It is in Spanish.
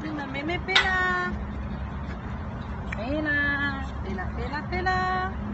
Pela, meme, pela. Pela, pela, pela, pela. Pela.